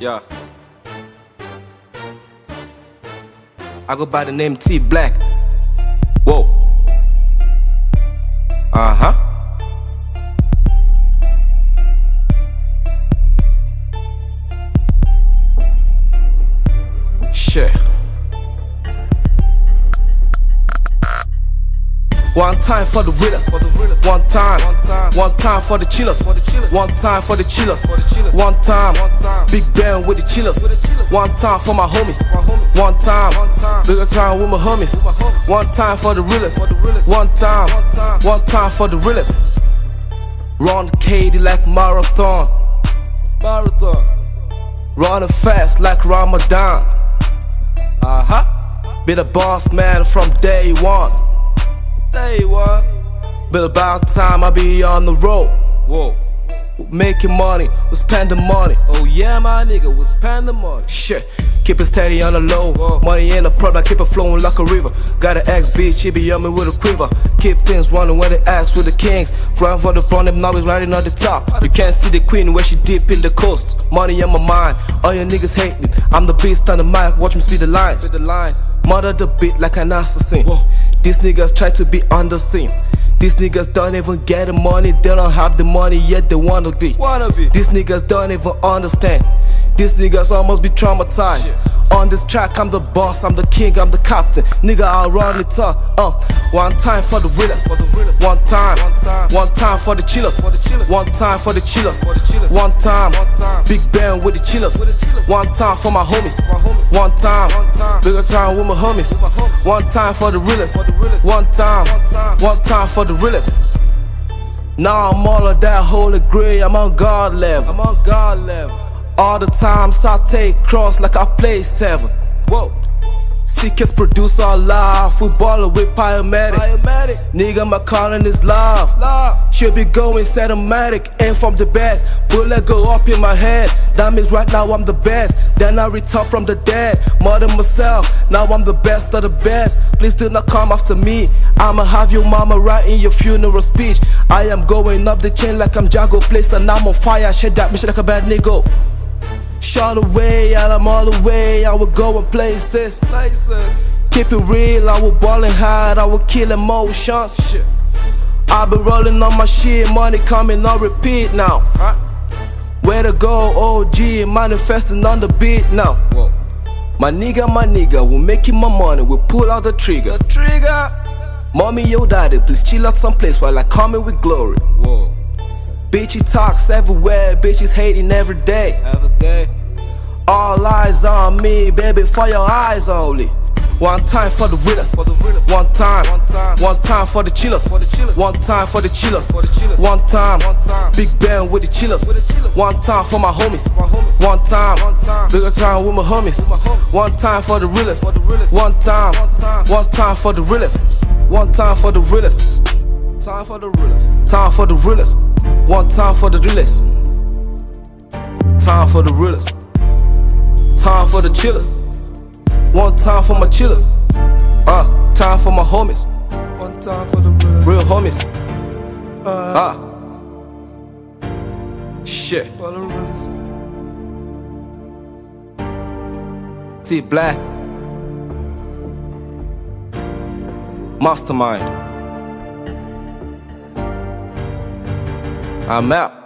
Yeah. I go by the name Teeblaq. Whoa. Uh huh. One time for the realest, for the realest. One time, one time, one time for the chillers, for the chillers. One time for the chillers, for the chillers. One time, one time. Big band with the chillers. With the chillers. One time for my homies, my homies. One time. Bigger time with my homies. With my homies. One time for the realest, for the realest. One time, one time, one time for the realest. Run Katie like marathon, marathon. Running fast like Ramadan. Uh huh. Be the boss man from day one. Day one. But about time I be on the road. Whoa. Making money, we spending money. Oh yeah, my nigga, we spending money. Shit, keep it steady on the low. Whoa. Money in the product, keep it flowing like a river. Got an ex bitch, she be on me with a quiver. Keep things running when they ask with the kings. Run for the front, them now is riding on the top. You can't see the queen where she deep in the coast. Money on my mind, all your niggas hate me. I'm the beast on the mic, watch me speed the lines. Mother the beat like an assassin. Whoa. These niggas try to be on the scene. These niggas don't even get the money, they don't have the money yet they wanna be. Wanna be. These niggas don't even understand. These niggas almost be traumatized. Shit. On this track, I'm the boss, I'm the king, I'm the captain. Nigga, I'll run it up. Uh, one time for the realest, for the realest. One time, one time, one time for the chillers, for the chillers. One time for the chillers, for the chillers. One time. Big band with the chillers, with the chillers. One time for my homies. One time. Bigger time with my homies. With my homies. One time for the realest, for the realest. One time, one time, one time for the realest. Now I'm all of that holy grail, I'm on God level. I'm on God level. All the times I take cross like I play seven. Whoa. Sickest producer alive, footballer with pyromatic. Nigga, my calling is love. live. Should be going cinematic, aim from the best. Bullet go up in my head. That means right now I'm the best. Then I return from the dead. More than myself, now I'm the best of the best. Please do not come after me. I'ma have your mama write in your funeral speech. I am going up the chain like I'm Jago Place and I'm on fire. Shit that bitch like a bad nigga. Shot away, and I'm all the way. I will go places. places. Keep it real, I will ballin' hard, I will kill emotions. Shit. I been rolling on my shit, money coming on repeat now. Huh? Where to go, OG, manifesting on the beat now. Whoa. My nigga, my nigga, we making my money, we pull out the trigger. The trigger. Mommy, yo, daddy, please chill out someplace while I come in with glory. Whoa. Bitchy talks everywhere, bitches hating every day. Every day. All eyes on me, baby, for your eyes only. One time for the realest, for the realest. One time, one time, one time for the chillers, for the chillers. One time for the chillers, for the chillers. One time, one time, big band with the chillers. With the chillers. One time for my homies. One time, one time, bigger time with my homies. With my homies. One time for the realest, for the realest. One time, one time, one time for the realest. One time for the realest. Time for the realest. Time for the realest. One time for the realest. Time for the realest. Time for the chillers. One time for my chillers. Uh, time for my homies. One time for the real, real homies. Uh, ah. Shit. For the. Teeblaq. Mastermind. I'm out.